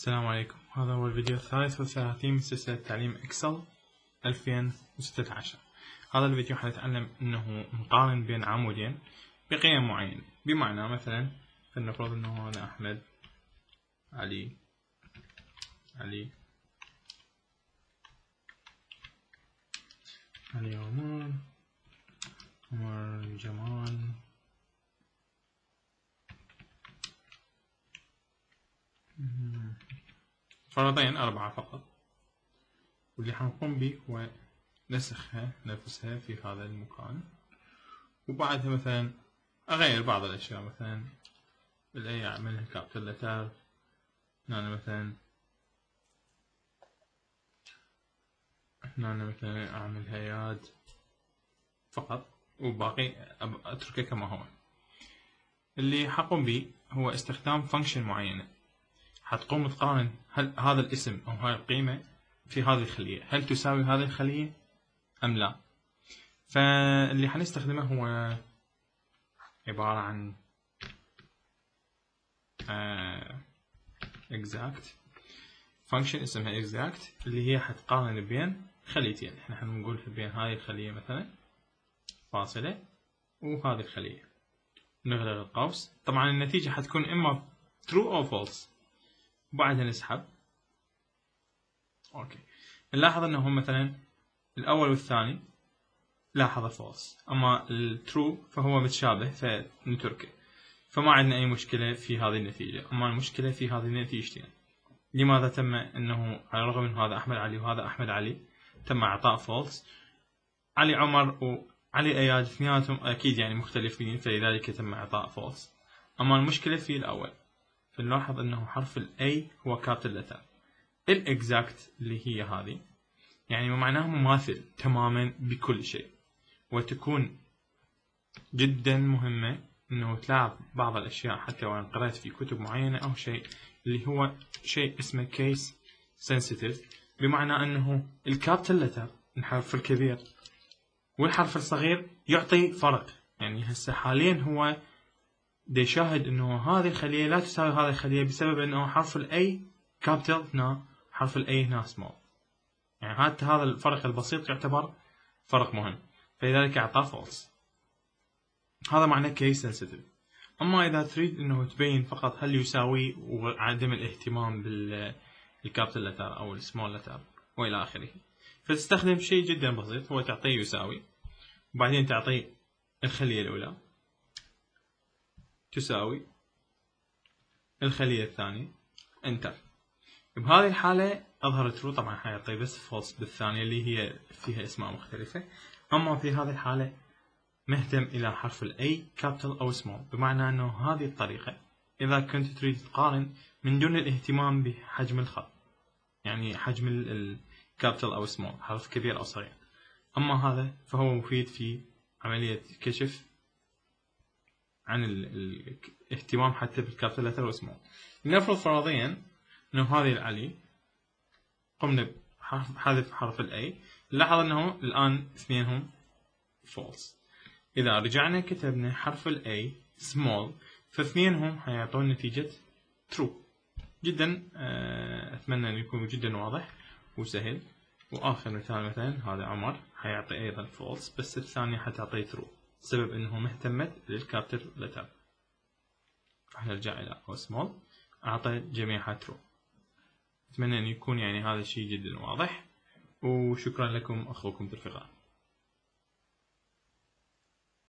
السلام عليكم. هذا هو الفيديو الثالث والثلاثين من سلسلة تعليم إكسل 2016 هذا الفيديو حنتعلم إنه نقارن بين عمودين بقيم معينة بمعنى مثلا فلنفرض إنه أنا أحمد علي علي علي عمر عمر جمال. فرضين أربعة فقط. واللي حنقوم به هو نسخها نفسها في هذا المكان. وبعدها مثلا أغير بعض الأشياء مثلا بالأي أعمل كابتل لتر هنا مثلا هنا مثلا أعمل هياد فقط وباقي أتركه كما هو. اللي حقوم به هو استخدام فانكشن معينة. حتقوم تقارن هل هذا الاسم أو هاي القيمة في هذه الخلية هل تساوي هذه الخلية أم لا؟ فاللي حنستخدمه هو عبارة عن uh, exact function اسمها exact اللي هي حتقارن بين خليتين. إحنا حنقول بين هاي الخلية مثلا فاصلة وهذه الخلية. نغلق القوس. طبعا النتيجة حتكون إما true أو false. وبعدها نسحب okay. نلاحظ إنه مثلا الأول والثاني. لاحظ false أما ال true فهو متشابه فنتركه فما عندنا أي مشكلة في هذه النتيجة. أما المشكلة في هذه النتيجتين لماذا تم إنه على الرغم من هذا أحمد علي وهذا أحمد علي تم إعطاء false علي عمر وعلي أياد اثنيناتهم أكيد يعني مختلفين فلذلك تم إعطاء false أما المشكلة في الأول. فنلاحظ أنه حرف ال A هو capital letter ال exact اللي هي هذه يعني معناها مماثل تماما بكل شيء. وتكون جدا مهمة أنه تلاحظ بعض الأشياء حتى وإن قرأت في كتب معينة أو شيء اللي هو شيء اسمه case sensitive بمعنى أنه ال capital letter الحرف الكبير والحرف الصغير يعطي فرق. يعني هسه حاليا هو دي يشاهد إنه هذه الخلية لا تساوي هذه الخلية بسبب إنه حرف ال A capital هنا حرف ال A هنا سمول يعني حتى هذا الفرق البسيط يعتبر فرق مهم. فلذلك أعطاه false هذا معناه case sensitive أما إذا تريد إنه تبين فقط هل يساوي وعدم الاهتمام بال capital letter أو ال small letter وإلى آخره. فتستخدم شيء جدا بسيط هو تعطيه يساوي. وبعدين تعطيه الخلية الأولى. تساوي الخلية الثانية. enter بهذه الحالة أظهر true طبعا حيعطي بس false بالثانية اللي هي فيها أسماء مختلفة. أما في هذه الحالة مهتم إلى حرف ال A capital أو سمول بمعنى أنه هذه الطريقة إذا كنت تريد تقارن من دون الاهتمام بحجم الخط. يعني حجم ال capital أو سمول حرف كبير أو صغير. أما هذا فهو مفيد في عملية كشف عن الاهتمام حتى بال capital letter واسمه لنفرض فرضيا إنه هذه العلي قمنا بحذف حرف ال A لاحظ انه الآن اثنينهم false إذا رجعنا كتبنا حرف الاي سمول فاثنينهم حيعطون نتيجة true جدا آه، أتمنى أن يكون جدا واضح وسهل. وآخر مثال مثلا هذا عمر حيعطي أيضا false بس الثانية حتعطي true بسبب إنه ما اهتمت لل capital letter راح نرجع إلى أو سمول أعطى جميعها ترو أتمنى أن يكون يعني هذا الشيء جدا واضح وشكرا لكم أخوكم ذو